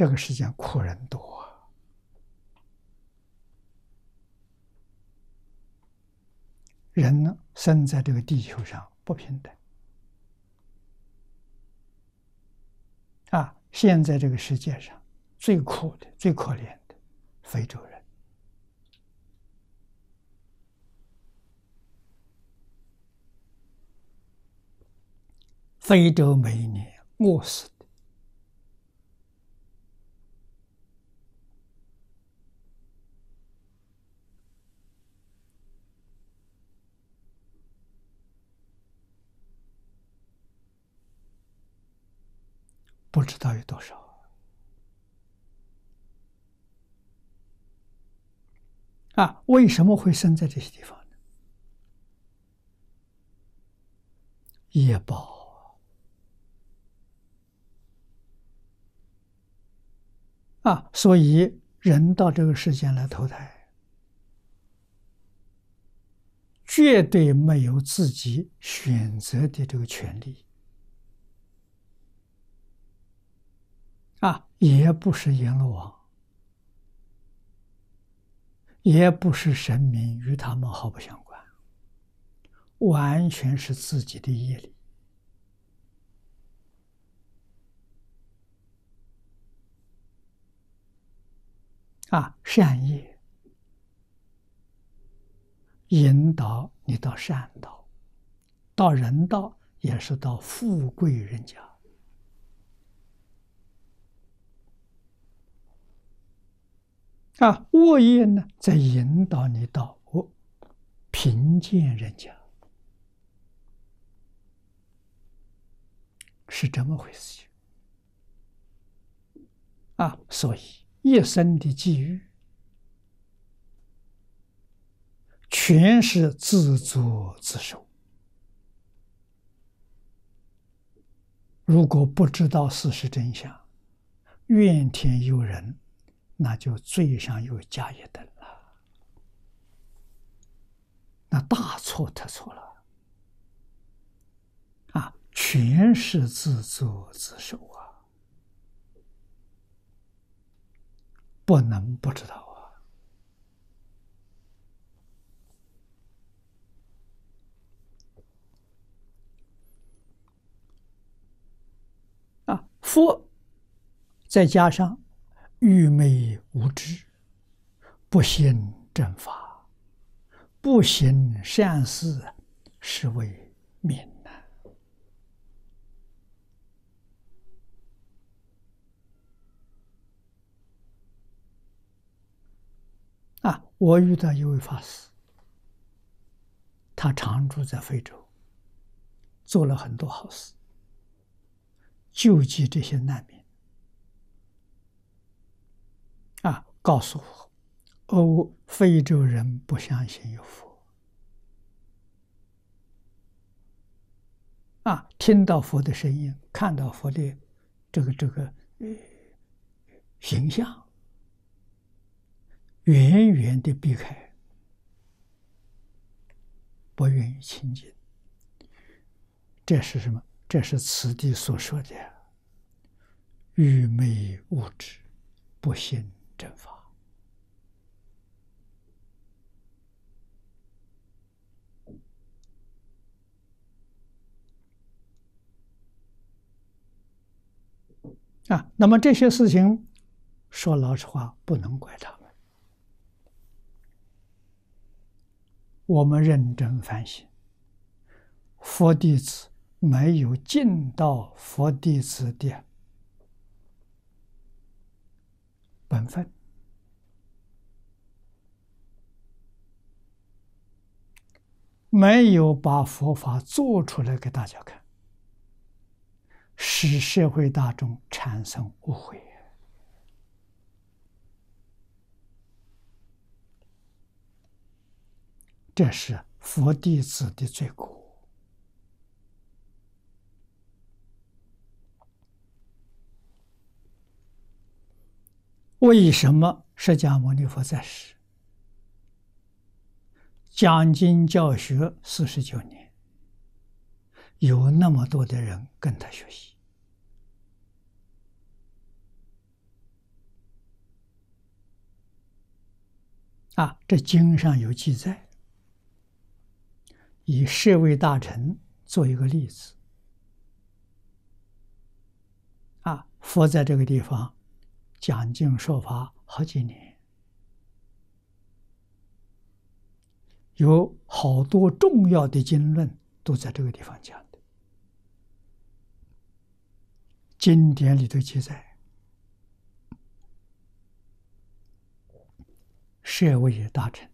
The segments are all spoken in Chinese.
这个世界苦人多，人生在这个地球上不平等啊！现在这个世界上最苦的、最可怜的非洲人，非洲每年饿死的。不知道有多少啊？为什么会生在这些地方呢？业报啊！所以人到这个世间来投胎，绝对没有自己选择的这个权利。啊，也不是阎罗王，也不是神明，与他们毫不相关，完全是自己的业力。啊，善业引导你到善道，到人道，也是到富贵人家。啊，恶业呢，在引导你到我贫贱人家，是这么回事。情啊，所以一生的际遇，全是自作自受。如果不知道事实真相，怨天尤人。那就罪上有加一等了，那大错特错了，啊，全是自作自受啊，不能不知道啊，啊，佛再加上。愚昧无知，不信正法，不行善事，是为免难。啊！我遇到一位法师，他常住在非洲，做了很多好事，救济这些难民。啊！告诉我，欧非洲人不相信有佛。啊，听到佛的声音，看到佛的这个这个形象，远远的避开，不愿意亲近。这是什么？这是此地所说的愚昧无知，不信。正法啊，那么这些事情，说老实话，不能怪他们。我们认真反省，佛弟子没有尽到佛弟子的。本分没有把佛法做出来给大家看，使社会大众产生误会，这是佛弟子的罪过。为什么释迦牟尼佛在世讲经教学四十九年，有那么多的人跟他学习？啊，这经上有记载。以舍卫大臣做一个例子，啊，佛在这个地方讲经说法好几年，有好多重要的经论都在这个地方讲的。经典里头记载，舍卫大臣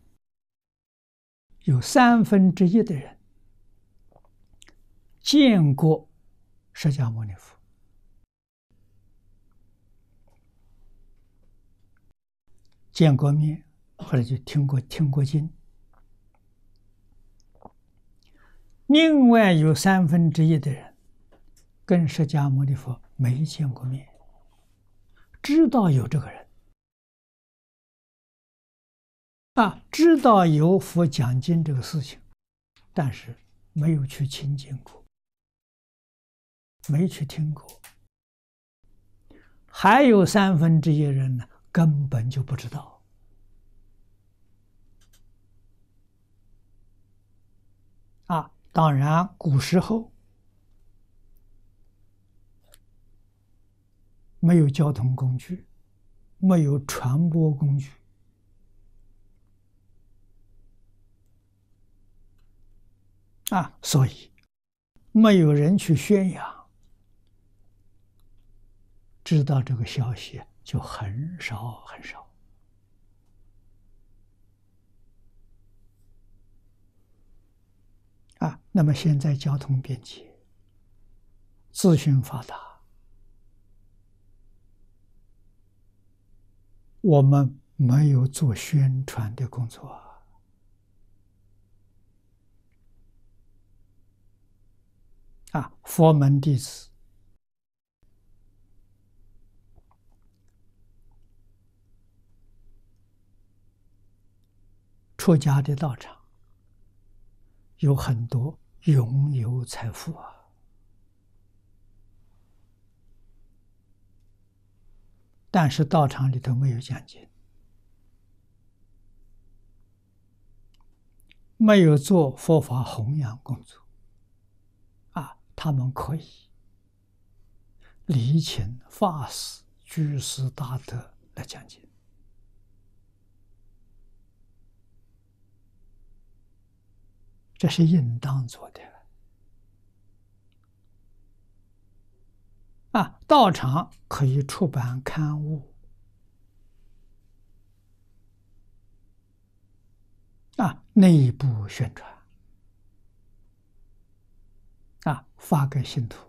有三分之一的人见过释迦牟尼佛。见过面，或者就听过听过经。另外有三分之一的人跟释迦牟尼佛没见过面，知道有这个人啊，知道有佛讲经这个事情，但是没有去亲近过，没去听过。还有三分之一人呢。根本就不知道啊！当然，古时候没有交通工具，没有传播工具啊，所以没有人去宣扬，知道这个消息。就很少很少啊！那么现在交通便捷，资讯发达，我们没有做宣传的工作啊！佛门弟子。出家的道场有很多拥有财富啊，但是道场里头没有讲经，没有做佛法弘扬工作，啊，他们可以礼请法师、居士大德来讲经。这是应当做的啊！道场可以出版刊物啊，内部宣传。啊，发给信徒。